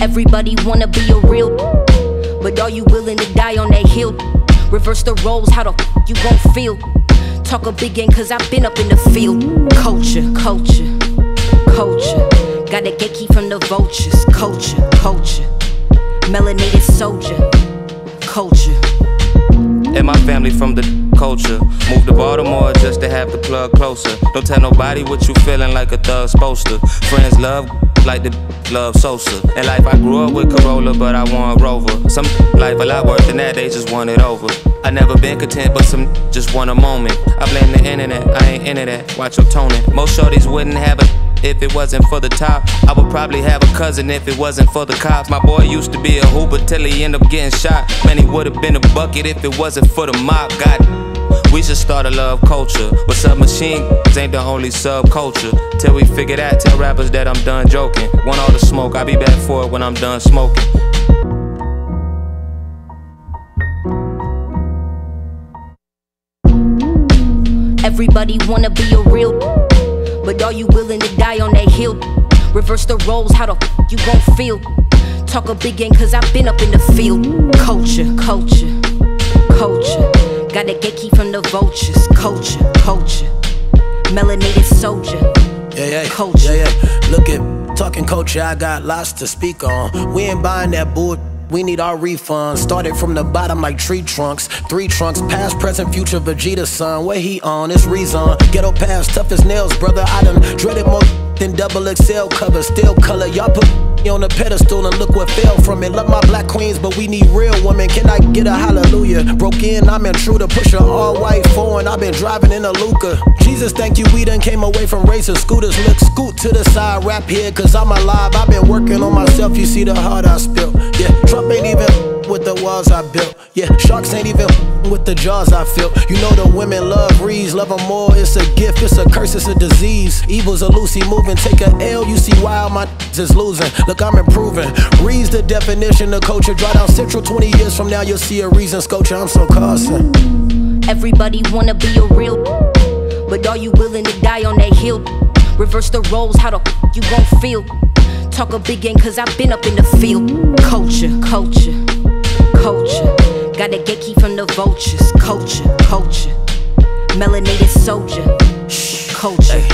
Everybody wanna be a real, but are you willing to die on that hill? Reverse the roles, how the f you gon' feel? Talk a big game, cause I've been up in the field. Culture, culture, culture. Gotta get key from the vultures. Culture, culture. Melanated soldier, culture. And my family from the culture. Moved to Baltimore just to have the plug closer. Don't tell nobody what you feeling like a thug supposed to. Friends love like the love Sosa. In life, I grew up with Corolla, but I want Rover. Some life a lot worse than that, they just want it over. I never been content, but some just want a moment. I blame the internet, I ain't into that. Watch your toning. Most shorties wouldn't have a if it wasn't for the top. I would probably have a cousin if it wasn't for the cops. My boy used to be a hooper till he ended up getting shot. Man, he would've been a bucket if it wasn't for the mob. God, we should start a love culture. But submachine ain't the only subculture. Till we figure that, tell rappers that I'm done joking. Want all the smoke, I'll be back for it when I'm done smoking. Everybody wanna be a real, but are you willing to die on that hill? Reverse the roles, how the f you gon' feel? Talk a big game, cause I've been up in the field. Culture, culture, culture. Gotta get key from the vultures. Culture, culture. Melanated soldier. Yeah, yeah, Culture. yeah, yeah. Look at talking culture, I got lots to speak on. We ain't buying that bull. We need our refunds. Started from the bottom like tree trunks. Three trunks, past, present, future, Vegeta son. Where he on? It's reason. Ghetto past, tough as nails, brother. I done dreaded more than double XL cover. Still color. Y'all put me on a pedestal and look what fell from it. Love my black queens, but we need real women. Can I get a hallelujah? Broke in, I'm intruder. Push a all white foreign. I've been driving in a Luca. Jesus, thank you. We done came away from racing scooters. Look, scoot to the side, rap here, cause I'm alive. I've been working on myself. You see the heart I spilt. Yeah, Trump ain't even with the walls I built. Yeah, sharks ain't even with the jaws I feel. You know the women love Reeds, love them more. It's a gift, it's a curse, it's a disease. Evil's a Lucy moving. Take a L, you see why my is losing. Look, I'm improving. Reeds the definition of culture. Draw down central 20 years from now, you'll see a reason sculpture. I'm so Carson. Everybody wanna be a real, but are you willing to die on that hill? Reverse the roles, how the you gon' feel? Talk a big game, cause I've been up in the field. Culture, culture, culture. Gotta get key from the vultures. Culture, culture. Melanated soldier. Culture.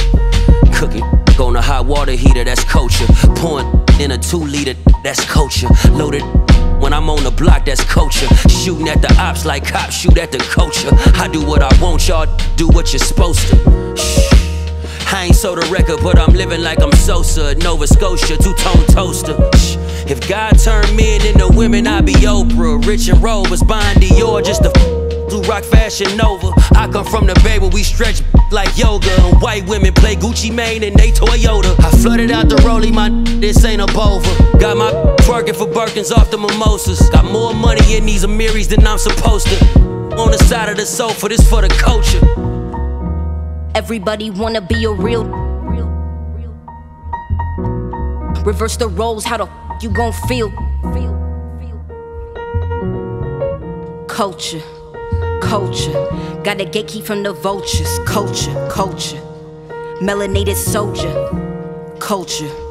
Cooking on a hot water heater, that's culture. Pouring in a two liter, that's culture. Loaded when I'm on the block, that's culture. Shooting at the ops like cops shoot at the culture. I do what I want, y'all do what you're supposed to. Shh. I ain't sold a record, but I'm living like I'm Sosa, Nova Scotia, two tone toaster. If God turned men into women, I'd be Oprah. Rich and Rovers buying Dior just to do rock fashion Nova. I come from the bay where we stretch like yoga. And white women play Gucci Mane and they Toyota. I flooded out the rollie, my this ain't a bova. Got my twerking for Birkins off the mimosas. Got more money in these Amiris than I'm supposed to. On the side of the sofa, this for the culture. Everybody wanna be a real. Reverse the roles, how the f you gon' feel? Culture, culture. Gotta get key from the vultures. Culture, culture. Melanated soldier. Culture.